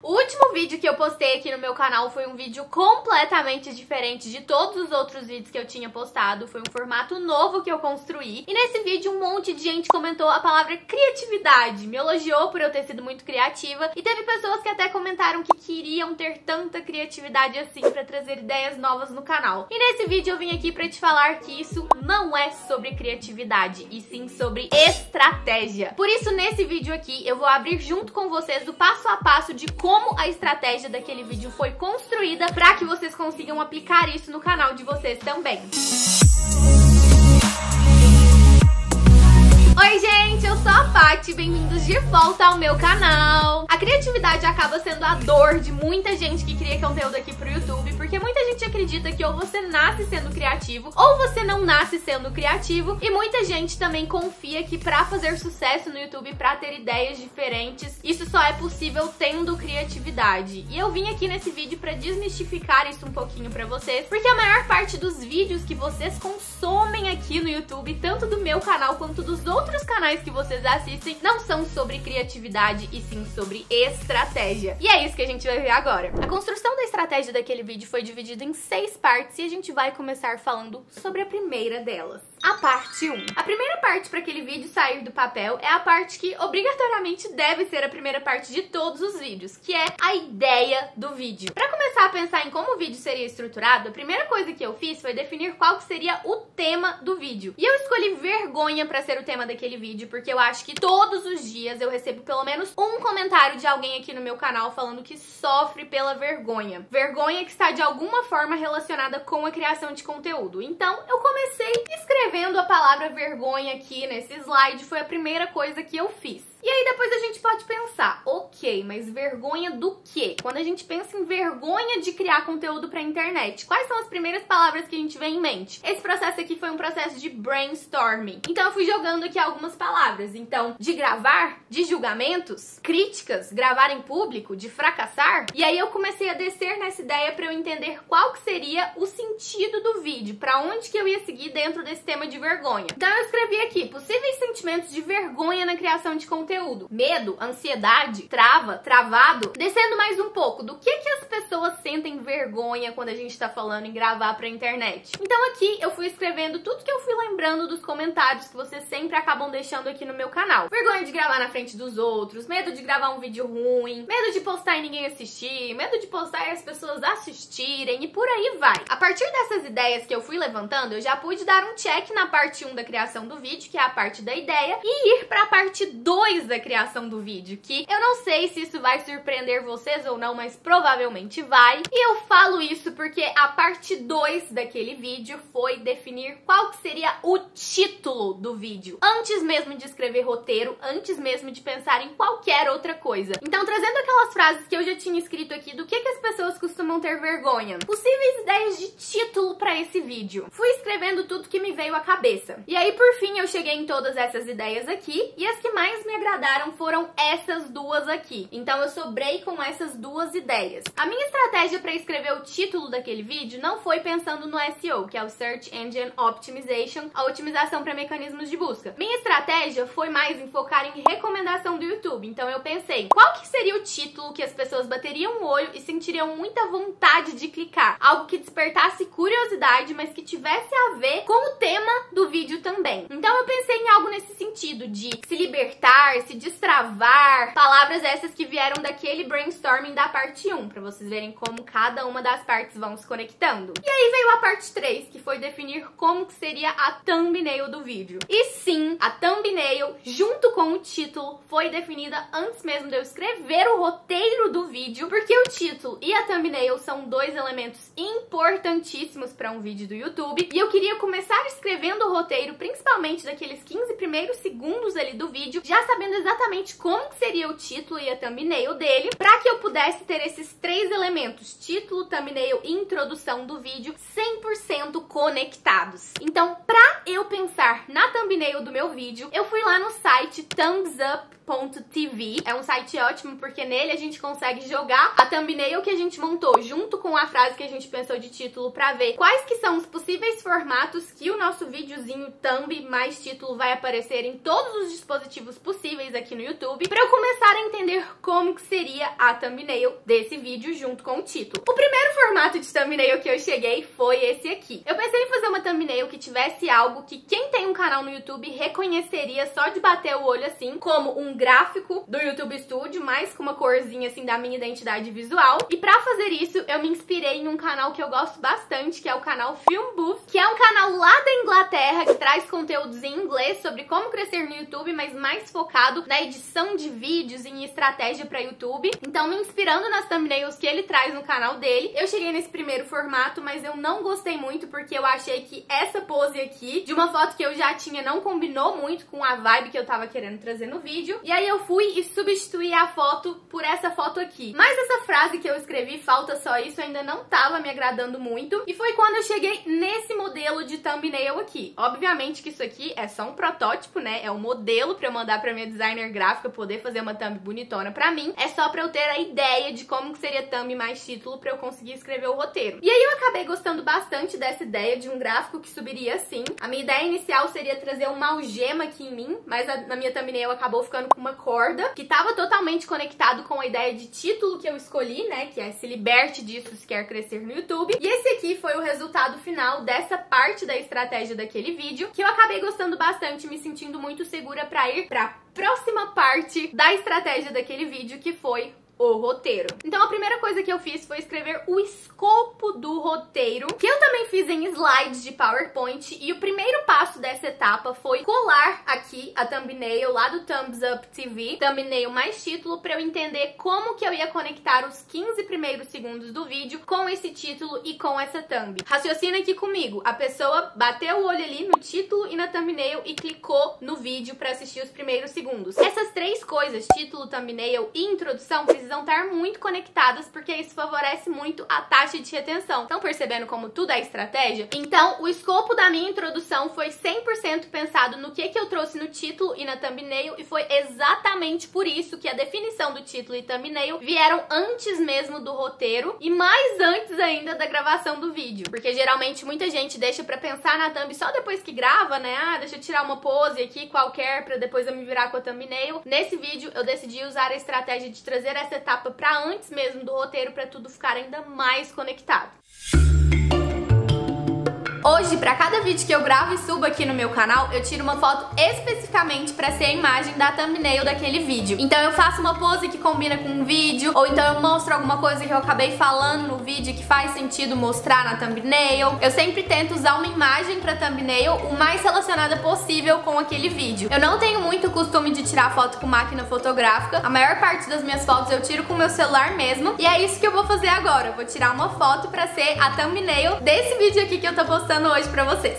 O último vídeo que eu postei aqui no meu canal foi um vídeo completamente diferente de todos os outros vídeos que eu tinha postado. Foi um formato novo que eu construí. E nesse vídeo um monte de gente comentou a palavra criatividade, me elogiou por eu ter sido muito criativa e teve pessoas que até comentaram que queriam ter tanta criatividade assim pra trazer ideias novas no canal. E nesse vídeo eu vim aqui pra te falar que isso não é sobre criatividade, e sim sobre estratégia. Por isso, nesse vídeo aqui, eu vou abrir junto com vocês o passo a passo de como a estratégia daquele vídeo foi construída para que vocês consigam aplicar isso no canal de vocês também. Oi, gente, eu sou a Paty, bem-vindos de volta ao meu canal. A criatividade acaba sendo a dor de muita gente que cria conteúdo aqui pro YouTube, porque muita gente acredita que ou você nasce sendo criativo, ou você não nasce sendo criativo, e muita gente também confia que pra fazer sucesso no YouTube, pra ter ideias diferentes, isso só é possível tendo criatividade. E eu vim aqui nesse vídeo pra desmistificar isso um pouquinho pra vocês, porque a maior parte dos vídeos que vocês consomem aqui no YouTube, tanto do meu canal quanto dos outros canais que vocês assistem não são sobre criatividade e sim sobre estratégia. E é isso que a gente vai ver agora. A construção da estratégia daquele vídeo foi dividida em seis partes e a gente vai começar falando sobre a primeira delas. A parte 1. A primeira parte para aquele vídeo sair do papel é a parte que obrigatoriamente deve ser a primeira parte de todos os vídeos, que é a ideia do vídeo. Para começar a pensar em como o vídeo seria estruturado, a primeira coisa que eu fiz foi definir qual seria o tema do vídeo. E eu escolhi vergonha para ser o tema daquele aquele vídeo, porque eu acho que todos os dias eu recebo pelo menos um comentário de alguém aqui no meu canal falando que sofre pela vergonha. Vergonha que está de alguma forma relacionada com a criação de conteúdo. Então, eu comecei escrevendo a palavra vergonha aqui nesse slide, foi a primeira coisa que eu fiz. E aí depois a gente pode pensar, ok, mas vergonha do quê? Quando a gente pensa em vergonha de criar conteúdo pra internet, quais são as primeiras palavras que a gente vê em mente? Esse processo aqui foi um processo de brainstorming. Então eu fui jogando aqui algumas palavras. Então, de gravar, de julgamentos, críticas, gravar em público, de fracassar. E aí eu comecei a descer nessa ideia para eu entender qual que seria o sentido do vídeo, para onde que eu ia seguir dentro desse tema de vergonha. Então eu escrevi aqui, possíveis sentimentos de vergonha na criação de conteúdo conteúdo. Medo, ansiedade, trava, travado. Descendo mais um pouco, do que, que as pessoas sentem vergonha quando a gente tá falando em gravar pra internet? Então aqui eu fui escrevendo tudo que eu fui lembrando dos comentários que vocês sempre acabam deixando aqui no meu canal. Vergonha de gravar na frente dos outros, medo de gravar um vídeo ruim, medo de postar e ninguém assistir, medo de postar e as pessoas assistirem e por aí vai. A partir dessas ideias que eu fui levantando, eu já pude dar um check na parte 1 da criação do vídeo, que é a parte da ideia, e ir pra parte 2 depois da criação do vídeo, que eu não sei se isso vai surpreender vocês ou não, mas provavelmente vai. E eu falo isso porque a parte 2 daquele vídeo foi definir qual que seria o título do vídeo. Antes mesmo de escrever roteiro, antes mesmo de pensar em qualquer outra coisa. Então, trazendo aquelas frases que eu já tinha escrito aqui, do que, que as pessoas costumam ter vergonha? Possíveis ideias de título para esse vídeo. Fui escrevendo tudo que me veio à cabeça. E aí, por fim, eu cheguei em todas essas ideias aqui, e as que mais me agradaram agradaram foram essas duas aqui. Então eu sobrei com essas duas ideias. A minha estratégia para escrever o título daquele vídeo não foi pensando no SEO, que é o Search Engine Optimization, a otimização para mecanismos de busca. Minha estratégia foi mais em focar em recomendação do YouTube. Então eu pensei, qual que seria o título que as pessoas bateriam o olho e sentiriam muita vontade de clicar? Algo que despertasse curiosidade, mas que tivesse a ver com o tema do vídeo também. Então eu pensei em algo nesse sentido de se libertar, se destravar. Palavras essas que vieram daquele brainstorming da parte 1, para vocês verem como cada uma das partes vão se conectando. E aí veio a parte 3, que foi definir como que seria a thumbnail do vídeo. E sim, a thumbnail, junto com o título, foi definida antes mesmo de eu escrever o roteiro do vídeo, porque o título e a thumbnail são dois elementos importantíssimos para um vídeo do YouTube, e eu queria começar escrevendo o roteiro, principalmente daqueles 15 primeiros segundos ali do vídeo, já sabendo sabendo exatamente como seria o título e a thumbnail dele, para que eu pudesse ter esses três elementos, título, thumbnail e introdução do vídeo, 100% conectados. Então, pra eu pensar na thumbnail do meu vídeo, eu fui lá no site thumbsup.tv. É um site ótimo porque nele a gente consegue jogar a thumbnail que a gente montou junto com a frase que a gente pensou de título pra ver quais que são os possíveis formatos que o nosso videozinho thumb mais título vai aparecer em todos os dispositivos possíveis aqui no YouTube, pra eu começar a entender como que seria a thumbnail desse vídeo junto com o título. O primeiro formato de thumbnail que eu cheguei foi esse aqui. Eu pensei em fazer uma thumbnail que tivesse algo que quem tem um canal no YouTube reconheceria só de bater o olho assim, como um gráfico do YouTube Studio, mais com uma corzinha assim da minha identidade visual. E pra fazer isso, eu me inspirei em um canal que eu gosto bastante, que é o canal Film Booth, que é um canal lá da Inglaterra que traz conteúdos em inglês sobre como crescer no YouTube, mas mais focado na edição de vídeos e em estratégia para YouTube. Então, me inspirando nas thumbnails que ele traz no canal dele, eu cheguei nesse primeiro formato, mas eu não gostei muito porque eu achei que essa pose aqui, de uma foto que eu já tinha, não combinou muito com a vibe que eu tava querendo trazer no vídeo. E aí eu fui e substituí a foto por essa foto aqui. Mas essa frase que eu escrevi, falta só isso, ainda não tava me agradando muito. E foi quando eu cheguei nesse modelo de thumbnail aqui. Obviamente que isso aqui é só um protótipo, né? É um modelo pra eu mandar pra minha designer gráfica poder fazer uma thumb bonitona pra mim. É só pra eu ter a ideia de como que seria thumb mais título pra eu conseguir escrever o roteiro. E aí eu acabei gostando bastante dessa ideia de um gráfico que subiria assim. A minha ideia inicial seria trazer uma algema aqui em mim, mas a, na minha thumbnail acabou ficando com uma corda que tava totalmente conectado com a ideia de título que eu escolhi, né? Que é se liberte disso se quer crescer no YouTube. E esse aqui foi o resultado final dessa parte da estratégia daquele vídeo, que eu acabei gostando bastante, me sentindo muito segura para ir para próxima parte da estratégia daquele vídeo, que foi o roteiro. Então a primeira coisa que eu fiz foi escrever o escopo do roteiro, que eu também fiz em slides de PowerPoint, e o primeiro passo dessa etapa foi colar aqui a thumbnail lá do Thumbs Up TV, thumbnail mais título, para eu entender como que eu ia conectar os 15 primeiros segundos do vídeo com esse título e com essa thumb. Raciocina aqui comigo, a pessoa bateu o olho ali no título e na thumbnail e clicou no vídeo para assistir os primeiros segundos. Essas três coisas, título, thumbnail e introdução, precisam precisam estar muito conectadas, porque isso favorece muito a taxa de retenção. Estão percebendo como tudo é estratégia? Então, o escopo da minha introdução foi 100% pensado no que, que eu trouxe no título e na thumbnail, e foi exatamente por isso que a definição do título e thumbnail vieram antes mesmo do roteiro e mais antes ainda da gravação do vídeo. Porque geralmente muita gente deixa pra pensar na thumb só depois que grava, né? Ah, deixa eu tirar uma pose aqui qualquer pra depois eu me virar com a thumbnail. Nesse vídeo eu decidi usar a estratégia de trazer essa etapa para antes mesmo do roteiro para tudo ficar ainda mais conectado. Hoje, para cada vídeo que eu gravo e subo aqui no meu canal, eu tiro uma foto especificamente para ser a imagem da thumbnail daquele vídeo. Então eu faço uma pose que combina com um vídeo, ou então eu mostro alguma coisa que eu acabei falando no vídeo que faz sentido mostrar na thumbnail. Eu sempre tento usar uma imagem para thumbnail o mais relacionada possível com aquele vídeo. Eu não tenho muito costume de tirar foto com máquina fotográfica. A maior parte das minhas fotos eu tiro com meu celular mesmo. E é isso que eu vou fazer agora. Eu vou tirar uma foto para ser a thumbnail desse vídeo aqui que eu tô postando mostrando hoje pra vocês.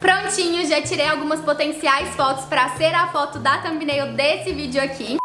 Prontinho, já tirei algumas potenciais fotos pra ser a foto da thumbnail desse vídeo aqui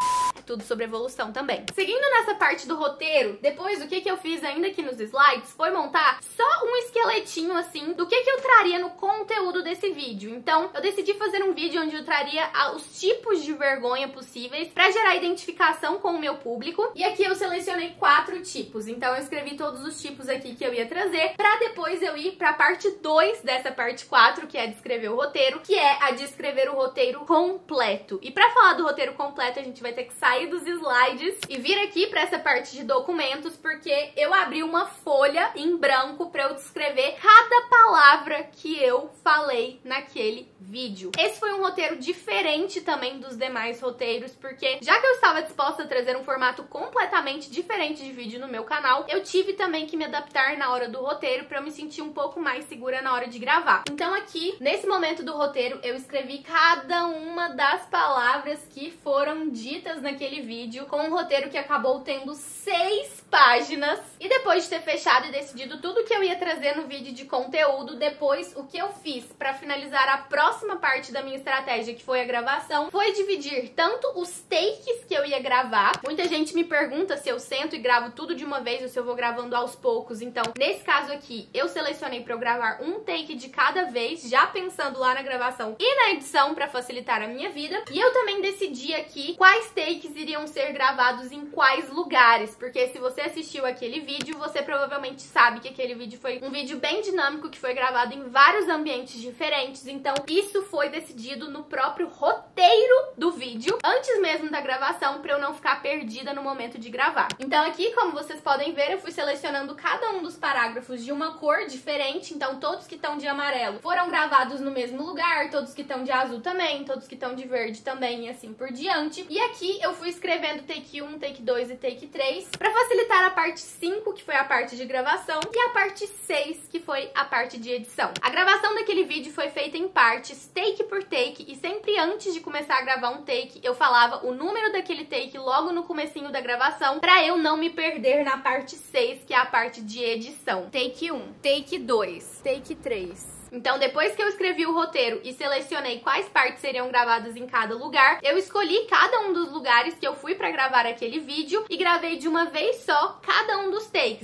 tudo sobre evolução também. Seguindo nessa parte do roteiro, depois o que, que eu fiz ainda aqui nos slides foi montar só um esqueletinho assim do que, que eu traria no conteúdo desse vídeo. Então, eu decidi fazer um vídeo onde eu traria os tipos de vergonha possíveis para gerar identificação com o meu público. E aqui eu selecionei quatro tipos. Então, eu escrevi todos os tipos aqui que eu ia trazer para depois eu ir para a parte 2 dessa parte 4, que é descrever o roteiro, que é a de escrever o roteiro completo. E para falar do roteiro completo, a gente vai ter que sair sair dos slides e vir aqui para essa parte de documentos, porque eu abri uma folha em branco para eu descrever cada palavra que eu falei naquele vídeo. Esse foi um roteiro diferente também dos demais roteiros, porque já que eu estava disposta a trazer um formato completamente diferente de vídeo no meu canal, eu tive também que me adaptar na hora do roteiro para eu me sentir um pouco mais segura na hora de gravar. Então aqui, nesse momento do roteiro, eu escrevi cada uma das palavras que foram ditas naquele aquele vídeo com um roteiro que acabou tendo seis páginas. E depois de ter fechado e decidido tudo que eu ia trazer no vídeo de conteúdo, depois o que eu fiz para finalizar a próxima parte da minha estratégia, que foi a gravação, foi dividir tanto os takes que eu ia gravar. Muita gente me pergunta se eu sento e gravo tudo de uma vez ou se eu vou gravando aos poucos. Então, nesse caso aqui, eu selecionei para eu gravar um take de cada vez, já pensando lá na gravação e na edição para facilitar a minha vida. E eu também decidi aqui quais takes iriam ser gravados em quais lugares, porque se você assistiu aquele vídeo, você provavelmente sabe que aquele vídeo foi um vídeo bem dinâmico que foi gravado em vários ambientes diferentes. Então, isso foi decidido no próprio roteiro do vídeo, antes mesmo da gravação, para eu não ficar perdida no momento de gravar. Então, aqui, como vocês podem ver, eu fui selecionando cada um dos parágrafos de uma cor diferente. Então, todos que estão de amarelo foram gravados no mesmo lugar, todos que estão de azul também, todos que estão de verde também, e assim por diante. E aqui eu fui escrevendo take 1, take 2 e take 3 para facilitar a parte 5, que foi a parte de gravação, e a parte 6, que foi a parte de edição. A gravação daquele vídeo foi feita em partes, take por take, e sempre antes de começar a gravar um take, eu falava o número daquele take logo no comecinho da gravação, para eu não me perder na parte 6, que é a parte de edição. Take 1, take 2, take 3, então, depois que eu escrevi o roteiro e selecionei quais partes seriam gravadas em cada lugar, eu escolhi cada um dos lugares que eu fui para gravar aquele vídeo e gravei de uma vez só cada um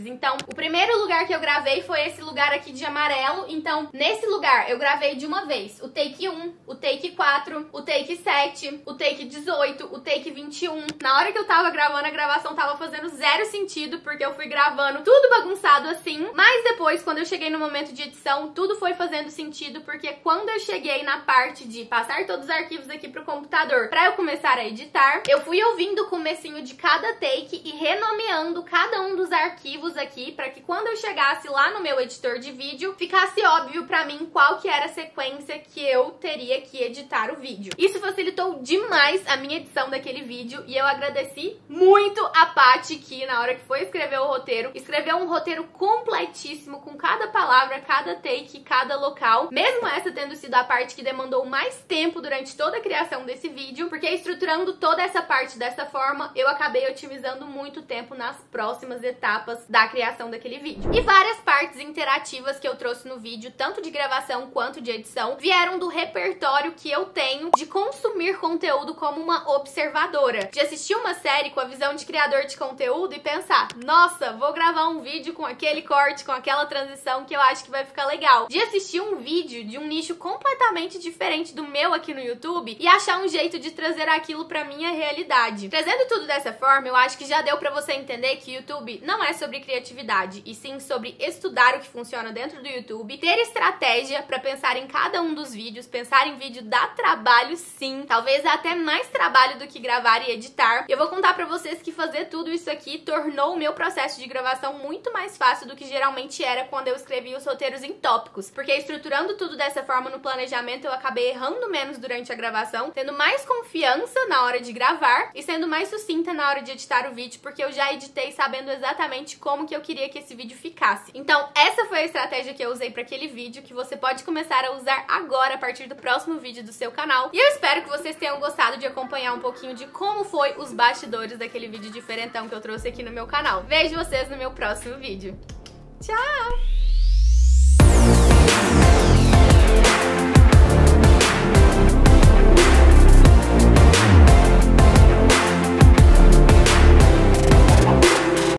Então, o primeiro lugar que eu gravei foi esse lugar aqui de amarelo. Então, nesse lugar eu gravei de uma vez o take 1, o take 4, o take 7, o take 18, o take 21. Na hora que eu tava gravando, a gravação tava fazendo zero sentido, porque eu fui gravando tudo bagunçado assim. Mas depois, quando eu cheguei no momento de edição, tudo foi fazendo sentido, porque quando eu cheguei na parte de passar todos os arquivos aqui pro computador para eu começar a editar, eu fui ouvindo o comecinho de cada take e renomeando cada um dos arquivos aqui para que quando eu chegasse lá no meu editor de vídeo, ficasse óbvio para mim qual que era a sequência que eu teria que editar o vídeo. Isso facilitou demais a minha edição daquele vídeo e eu agradeci muito a Paty que na hora que foi escrever o roteiro, escreveu um roteiro completíssimo com cada palavra, cada take, cada local, mesmo essa tendo sido a parte que demandou mais tempo durante toda a criação desse vídeo, porque estruturando toda essa parte dessa forma, eu acabei otimizando muito tempo nas próximas etapas da criação daquele vídeo. E várias partes interativas que eu trouxe no vídeo, tanto de gravação quanto de edição, vieram do repertório que eu tenho de consumir conteúdo como uma observadora, de assistir uma série com a visão de criador de conteúdo e pensar, nossa, vou gravar um vídeo com aquele corte, com aquela transição que eu acho que vai ficar legal. De assistir um vídeo de um nicho completamente diferente do meu aqui no YouTube e achar um jeito de trazer aquilo pra minha realidade. Trazendo tudo dessa forma, eu acho que já deu pra você entender que YouTube não é sobre criatividade, e sim sobre estudar o que funciona dentro do YouTube, ter estratégia para pensar em cada um dos vídeos, pensar em vídeo dá trabalho sim, talvez até mais trabalho do que gravar e editar. Eu vou contar pra vocês que fazer tudo isso aqui tornou o meu processo de gravação muito mais fácil do que geralmente era quando eu escrevia os roteiros em tópicos, porque estruturando tudo dessa forma no planejamento, eu acabei errando menos durante a gravação, tendo mais confiança na hora de gravar e sendo mais sucinta na hora de editar o vídeo, porque eu já editei sabendo exatamente como que eu queria que esse vídeo ficasse. Então essa foi a estratégia que eu usei para aquele vídeo, que você pode começar a usar agora, a partir do próximo vídeo do seu canal. E eu espero que vocês tenham gostado de acompanhar um pouquinho de como foi os bastidores daquele vídeo diferentão que eu trouxe aqui no meu canal. Vejo vocês no meu próximo vídeo. Tchau!